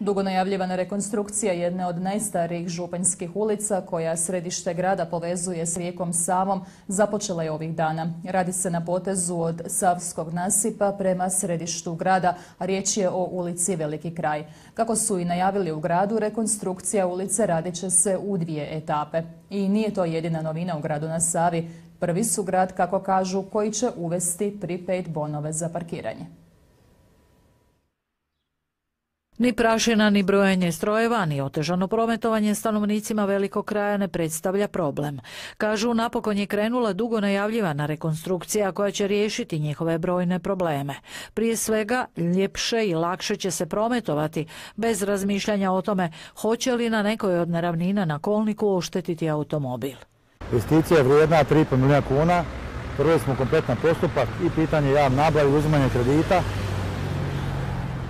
Dugo najavljivana rekonstrukcija jedne od najstarijih županjskih ulica koja središte grada povezuje s rijekom Savom započela je ovih dana. Radi se na potezu od Savskog nasipa prema središtu grada, a riječ je o ulici Veliki kraj. Kako su i najavili u gradu, rekonstrukcija ulice radit će se u dvije etape. I nije to jedina novina u gradu na Savi. Prvi su grad, kako kažu, koji će uvesti prepaid bonove za parkiranje. Ni prašina, ni brojenje strojeva, ni otežano prometovanje stanovnicima velikog kraja ne predstavlja problem. Kažu, napokon je krenula dugo najavljivana rekonstrukcija koja će riješiti njihove brojne probleme. Prije svega, ljepše i lakše će se prometovati, bez razmišljanja o tome hoće li na nekoj od neravnina na kolniku oštetiti automobil. Investicija je vrijedna 3,5 milijuna kuna, prvo smo kompletan postupak i pitanje javne nabave i uzimanje kredita.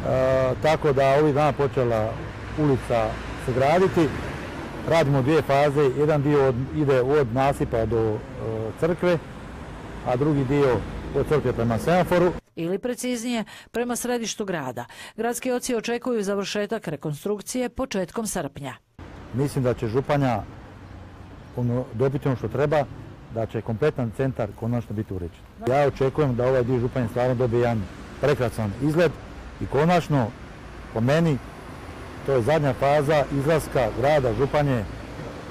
E, tako da ovih dana počela ulica se graditi. Radimo dvije faze, jedan dio ide od nasipa do e, crkve, a drugi dio od crkve prema semaforu. Ili preciznije, prema središtu grada. Gradski oci očekuju završetak rekonstrukcije početkom srpnja. Mislim da će Županja ono, dobiti ono što treba, da će kompletan centar konačno biti uređen. Ja očekujem da ovaj dio Županje stvarno dobije jedan prekrasan izgled, i konačno, po meni, to je zadnja faza izlaska grada Županje,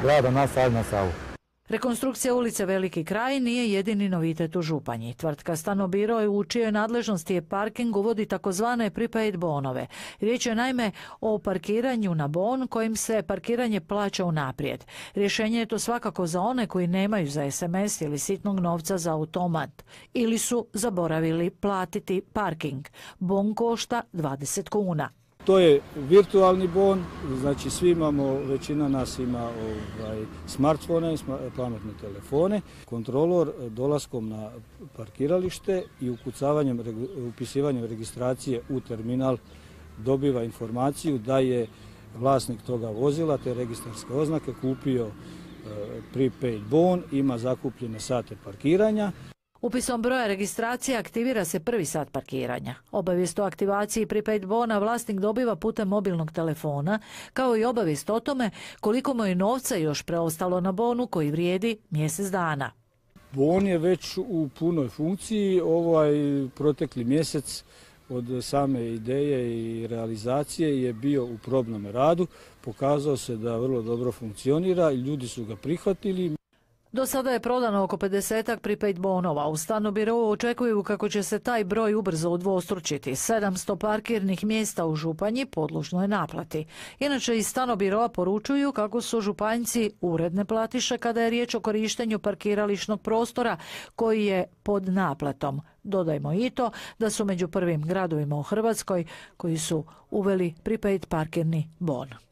grada na na Savu. Rekonstrukcija ulice Veliki kraj nije jedini novitet u Županji. Tvrtka Stanobiro u čijoj nadležnosti je parking uvodi takozvane prepaid bonove. Riječ je naime o parkiranju na bon kojim se parkiranje plaća unaprijed. Rješenje je to svakako za one koji nemaju za SMS ili sitnog novca za automat ili su zaboravili platiti parking. Bon košta 20 kuna. To je virtualni bon, znači svi imamo, većina nas ima ovaj, smartfone, pametne telefone. Kontrolor dolaskom na parkiralište i ukucavanjem, upisivanjem registracije u terminal dobiva informaciju da je vlasnik toga vozila, te registarske oznake, kupio e, prepaid bon, ima zakupljene sate parkiranja. Upisom broja registracije aktivira se prvi sat parkiranja. Obavijest o aktivaciji prepaid bona vlasnik dobiva putem mobilnog telefona, kao i obavijest o tome koliko mu je novca još preostalo na bonu koji vrijedi mjesec dana. Bon je već u punoj funkciji, ovaj protekli mjesec od same ideje i realizacije je bio u probnom radu. Pokazao se da vrlo dobro funkcionira i ljudi su ga prihvatili. Do sada je prodano oko 50 prepaid bonova. U stanu birovu očekuju kako će se taj broj ubrzo udvostručiti. 700 parkirnih mjesta u Županji podložno je naplati. Inače iz stano birova poručuju kako su županjci uredne platiše kada je riječ o korištenju parkirališnog prostora koji je pod naplatom. Dodajmo i to da su među prvim gradovima u Hrvatskoj koji su uveli prepaid parkirni bon.